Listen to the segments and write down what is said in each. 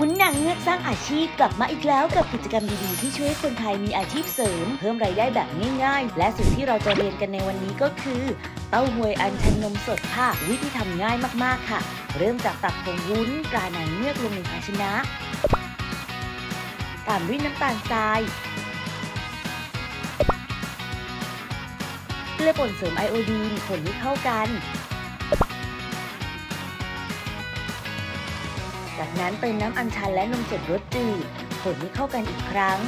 วุ้นนางเงือกสร้างอาชีพกลับมาอีกแล้วกับกิจกรรมดีๆ ที่ช่วยให้คนไทยมีอาชีพเสริม เพิ่มรายได้แบบง่ายๆ และสิ่งที่เราจะเรียนกันในวันนี้ก็คือ เต้าหวยอันชันนมสดค่ะ วิธีทำง่ายมากๆค่ะ เริ่มจากตักผงวุ้นปลานางเงือกลงในภาชนะ ตามด้วยน้ำตาลทรายเกลือป่นเสริมไอโอดีนคนให้เข้ากัน จากนั้นเติมน้ำอัญชันและนมสดรสจืดคนให้เข้ากันอีกครั้ง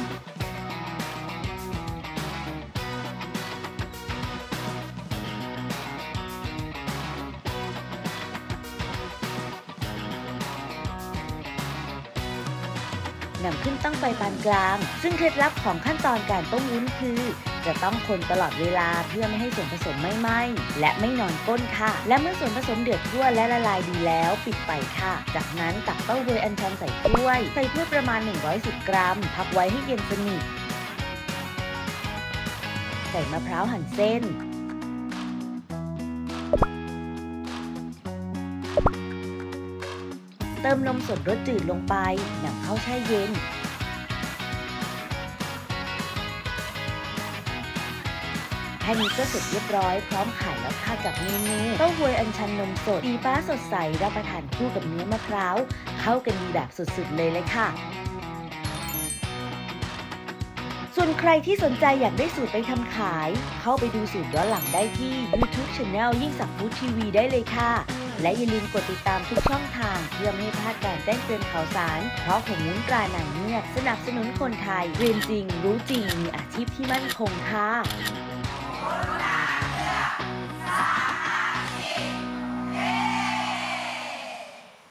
นำขึ้นตั้งไฟปานกลาง ซึ่งเคล็ดลับของขั้นตอนการต้มวุ้นคือ จะต้องคนตลอดเวลาเพื่อไม่ให้ส่วนผสมไม่ไหม้และไม่นอนก้นค่ะ และเมื่อส่วนผสมเดือดทั่วและละลายดีแล้ว ปิดไฟค่ะ จากนั้นตักเต้าหวยอัญชันใส่ถ้วย ใส่ถ้วยประมาณ 110 กรัม พักไว้ให้เย็นสนิทใส่มะพร้าวหั่นเส้น เติมนมสดรสจืดลงไปนำเข้าแช่เย็น ค่นี้ก็เสร็จเรียบร้อยพร้อมขายแล้วค่ะกับเมนูเต้าหวยอัญชันนมสดสีฟ้าสดใสรับประทานคู่กับเนื้อมะพร้าว เข้ากันดีแบบสุดๆเลยเลยค่ะ ส่วนใครที่สนใจอยากได้สูตรไปทำขาย เข้าไปดูสูตรย้อนหลังได้ที่ YouTube Channel ยิ่งสักฟู้ดทีวีได้เลยค่ะ และอย่าลืมกดติดตามทุกช่องทางเพื่อไม่ให้พลาดการแจ้งเตือนข่าวสาร เพราะผงมุ้นตราหนังเงือกสนับสนุนคนไทยเรียนจริง รู้จริงมีอาชีพที่มั่นคงค่ะ Una, dos,